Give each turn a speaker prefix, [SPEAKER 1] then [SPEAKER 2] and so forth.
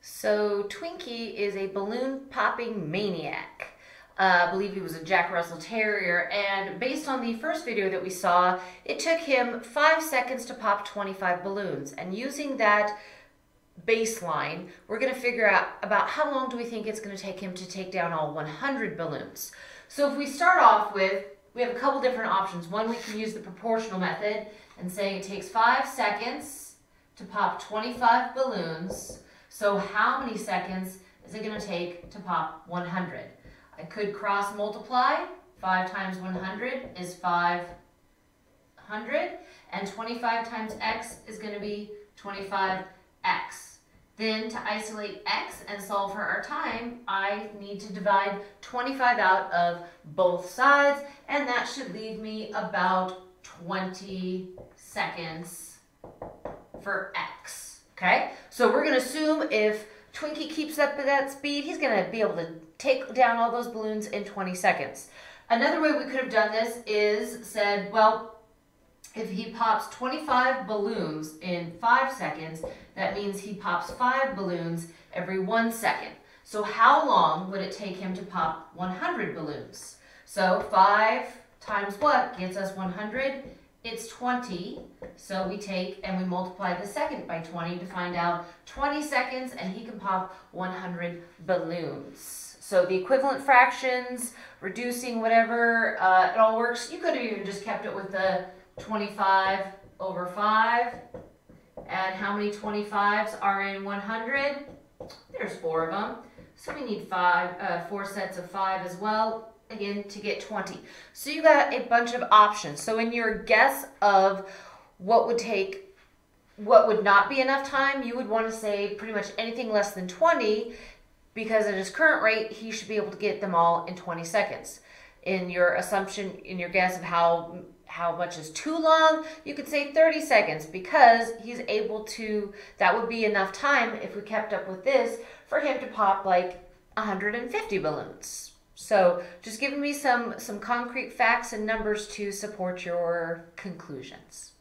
[SPEAKER 1] So Twinkie is a balloon popping maniac. Uh, I believe he was a Jack Russell Terrier, and based on the first video that we saw, it took him five seconds to pop 25 balloons. And using that baseline, we're going to figure out about how long do we think it's going to take him to take down all 100 balloons. So if we start off with, we have a couple different options. One, we can use the proportional method and saying it takes five seconds to pop 25 balloons. So how many seconds is it going to take to pop 100? I could cross multiply. 5 times 100 is 500. And 25 times x is going to be 25x. Then to isolate x and solve for our time, I need to divide 25 out of both sides. And that should leave me about 20 seconds for x. Okay, so we're going to assume if Twinkie keeps up at that speed, he's going to be able to take down all those balloons in 20 seconds. Another way we could have done this is said, well, if he pops 25 balloons in 5 seconds, that means he pops 5 balloons every 1 second. So how long would it take him to pop 100 balloons? So 5 times what gets us 100? It's 20. So we take and we multiply the second by 20 to find out 20 seconds and he can pop 100 balloons. So the equivalent fractions, reducing whatever, uh, it all works. You could have even just kept it with the 25 over 5. And how many 25s are in 100? There's four of them. So we need five, uh, four sets of five as well again to get 20. So you got a bunch of options. So in your guess of what would take, what would not be enough time, you would want to say pretty much anything less than 20 because at his current rate, he should be able to get them all in 20 seconds. In your assumption, in your guess of how how much is too long, you could say 30 seconds because he's able to, that would be enough time if we kept up with this for him to pop like 150 balloons. So just giving me some, some concrete facts and numbers to support your conclusions.